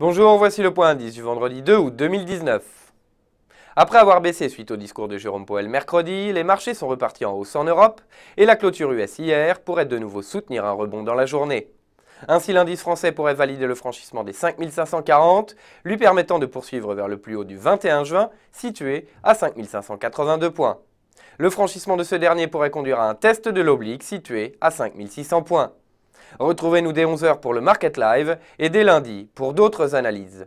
Bonjour, voici le point indice du vendredi 2 août 2019. Après avoir baissé suite au discours de Jérôme Powell mercredi, les marchés sont repartis en hausse en Europe et la clôture US pourrait de nouveau soutenir un rebond dans la journée. Ainsi, l'indice français pourrait valider le franchissement des 5540, lui permettant de poursuivre vers le plus haut du 21 juin, situé à 5582 points. Le franchissement de ce dernier pourrait conduire à un test de l'oblique situé à 5600 points. Retrouvez-nous dès 11h pour le Market Live et dès lundi pour d'autres analyses.